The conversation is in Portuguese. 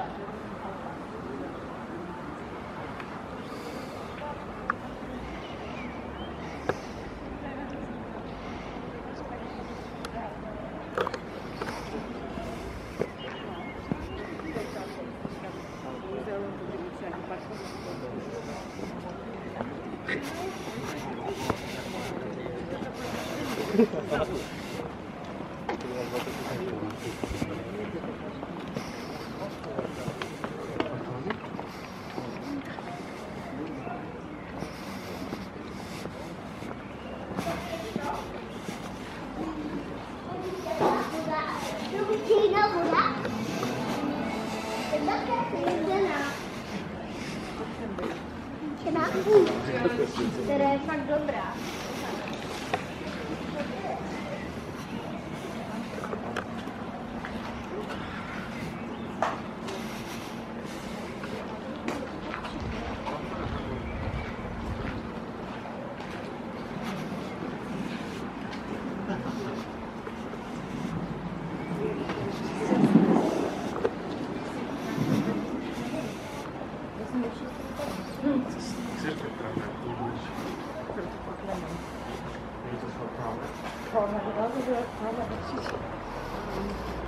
Gracias. Která je fakt dobrá. 好，那我到时候还要再回。